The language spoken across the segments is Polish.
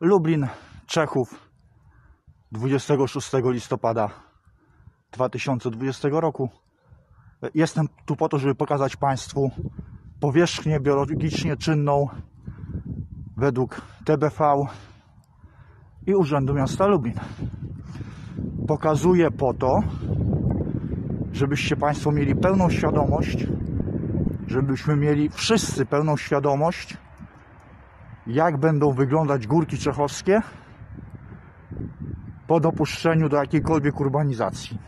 Lublin, Czechów 26 listopada 2020 roku. Jestem tu po to, żeby pokazać Państwu powierzchnię biologicznie czynną według TBV i Urzędu Miasta Lublin. Pokazuję po to, żebyście Państwo mieli pełną świadomość, żebyśmy mieli wszyscy pełną świadomość, jak będą wyglądać górki czechowskie po dopuszczeniu do jakiejkolwiek urbanizacji.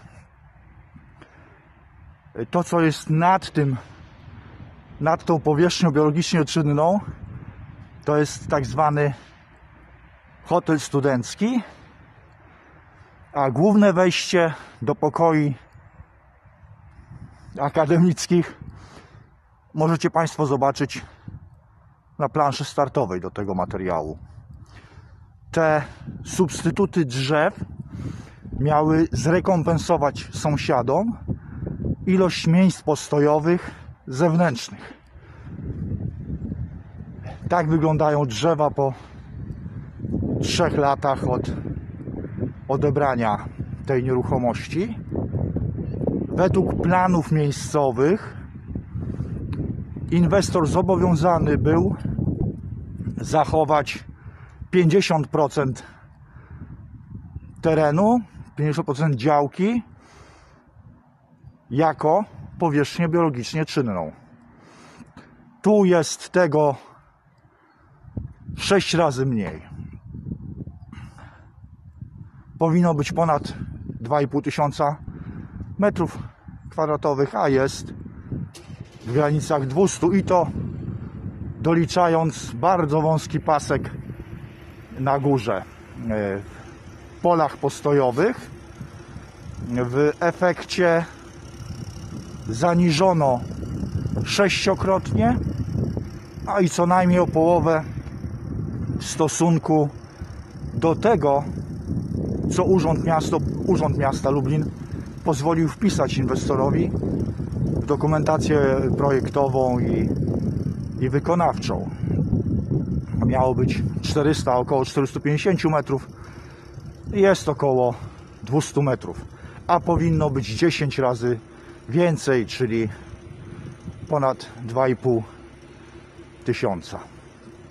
To, co jest nad tym, nad tą powierzchnią biologicznie czynną, to jest tak zwany hotel studencki, a główne wejście do pokoi akademickich możecie Państwo zobaczyć na planszy startowej do tego materiału. Te substytuty drzew miały zrekompensować sąsiadom ilość miejsc postojowych zewnętrznych. Tak wyglądają drzewa po trzech latach od odebrania tej nieruchomości. Według planów miejscowych inwestor zobowiązany był zachować 50% terenu, 50% działki jako powierzchnię biologicznie czynną. Tu jest tego 6 razy mniej. Powinno być ponad 2,5 tysiąca metrów kwadratowych, a jest w granicach 200 i to doliczając bardzo wąski pasek na górze e, w polach postojowych. W efekcie zaniżono sześciokrotnie, a i co najmniej o połowę w stosunku do tego, co Urząd, Miasto, Urząd Miasta Lublin pozwolił wpisać inwestorowi w dokumentację projektową i, i wykonawczą. Miało być 400, około 450 metrów, jest około 200 metrów, a powinno być 10 razy więcej, czyli ponad 2,5 tysiąca.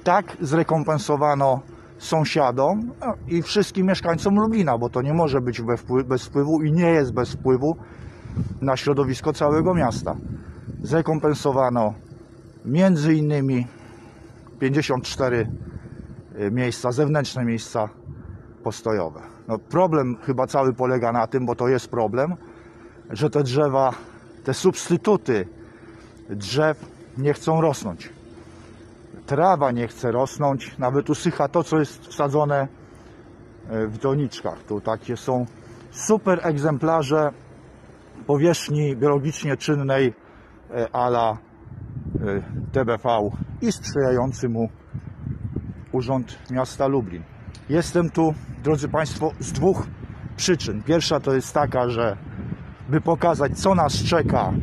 Tak zrekompensowano sąsiadom no, i wszystkim mieszkańcom Lublina, bo to nie może być bez wpływu i nie jest bez wpływu na środowisko całego miasta. Zrekompensowano między innymi 54 y, miejsca, zewnętrzne miejsca postojowe. No problem chyba cały polega na tym, bo to jest problem, że te drzewa, te substytuty drzew nie chcą rosnąć. Trawa nie chce rosnąć, nawet usycha to, co jest wsadzone y, w doniczkach. Tu takie są super egzemplarze powierzchni biologicznie czynnej y, ala TBV i sprzyjający mu Urząd Miasta Lublin. Jestem tu, drodzy Państwo, z dwóch przyczyn. Pierwsza to jest taka, że by pokazać, co nas czeka,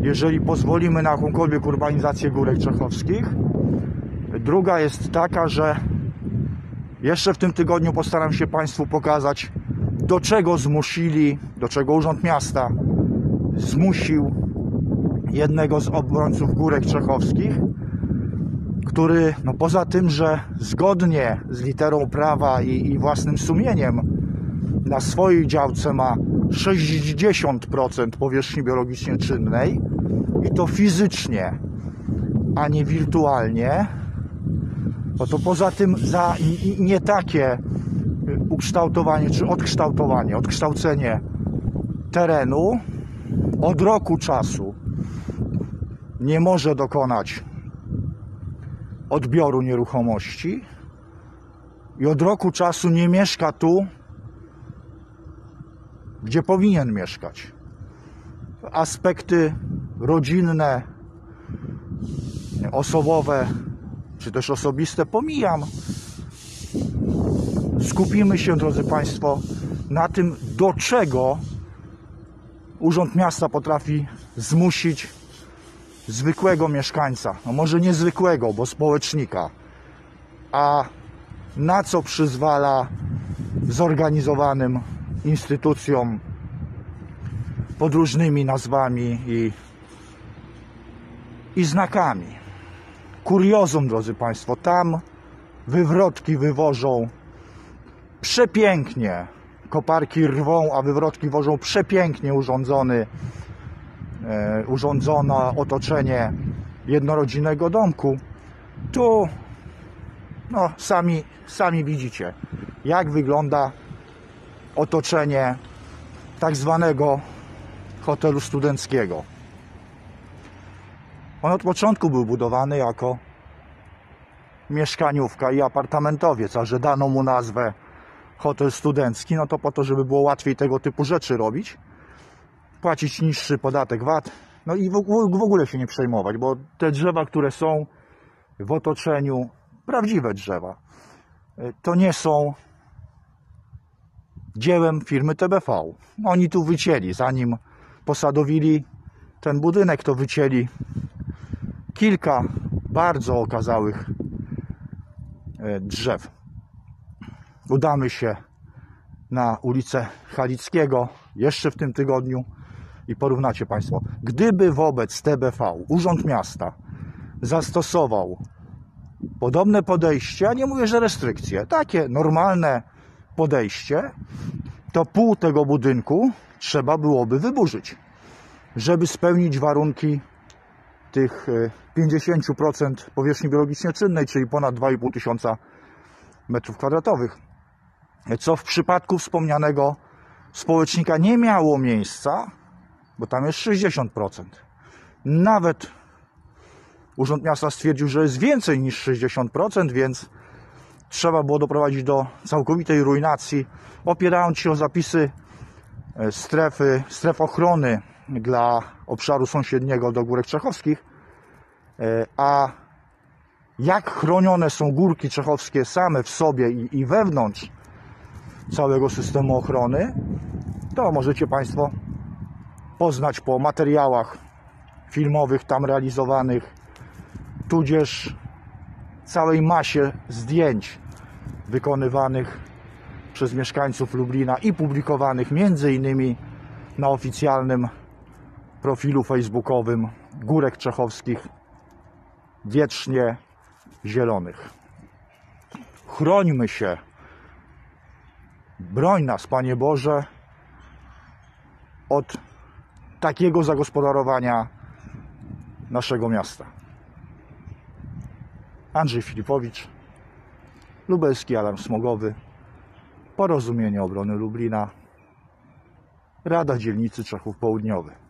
jeżeli pozwolimy na jakąkolwiek urbanizację górek czechowskich. Druga jest taka, że jeszcze w tym tygodniu postaram się Państwu pokazać, do czego zmusili, do czego Urząd Miasta zmusił jednego z obrońców górek czechowskich, który no poza tym, że zgodnie z literą prawa i, i własnym sumieniem na swojej działce ma 60% powierzchni biologicznie czynnej i to fizycznie, a nie wirtualnie, no to poza tym za nie takie ukształtowanie czy odkształtowanie, odkształcenie terenu od roku czasu nie może dokonać odbioru nieruchomości i od roku czasu nie mieszka tu, gdzie powinien mieszkać. Aspekty rodzinne, osobowe czy też osobiste pomijam. Skupimy się, drodzy Państwo, na tym, do czego Urząd Miasta potrafi zmusić zwykłego mieszkańca, no może nie zwykłego, bo społecznika, a na co przyzwala zorganizowanym instytucjom pod różnymi nazwami i, i znakami. Kuriozum, drodzy Państwo, tam wywrotki wywożą przepięknie, koparki rwą, a wywrotki wożą przepięknie urządzony, e, urządzone otoczenie jednorodzinnego domku. Tu, no, sami, sami widzicie, jak wygląda otoczenie tak zwanego hotelu studenckiego. On od początku był budowany jako mieszkaniówka i apartamentowiec, a że dano mu nazwę hotel studencki, no to po to, żeby było łatwiej tego typu rzeczy robić, płacić niższy podatek VAT, no i w, ogóle się nie przejmować, bo te drzewa, które są w otoczeniu, prawdziwe drzewa, y, to nie są dziełem firmy TBV. Oni tu wycięli, zanim posadowili ten budynek, to wycięli kilka bardzo okazałych e, drzew. Udamy się na ulicę Halickiego jeszcze w tym tygodniu i porównacie Państwo. Gdyby wobec TBV Urząd Miasta zastosował podobne podejście, a nie mówię, że restrykcje, takie normalne podejście, to pół tego budynku trzeba byłoby wyburzyć, żeby spełnić warunki tych e, 50% powierzchni biologicznie czynnej, czyli ponad 2,5 tysiąca metrów kwadratowych. Co w przypadku wspomnianego społecznika nie miało miejsca, bo tam jest 60%. Nawet Urząd Miasta stwierdził, że jest więcej niż 60%, więc trzeba było doprowadzić do całkowitej ruinacji, opierając się o zapisy e, strefy, stref ochrony dla obszaru sąsiedniego do Górek Czechowskich, E, a jak chronione są górki czechowskie same w sobie i, i wewnątrz całego systemu ochrony, to możecie Państwo poznać po materiałach filmowych tam realizowanych, tudzież całej masie zdjęć wykonywanych przez mieszkańców Lublina i publikowanych między innymi na oficjalnym profilu facebookowym Górek Czechowskich wiecznie zielonych. Chrońmy się. Broń nas, Panie Boże, od takiego zagospodarowania naszego miasta. Andrzej Filipowicz, Lubelski Alarm Smogowy, Porozumienie Obrony Lublina, Rada Dzielnicy Czechów Południowych.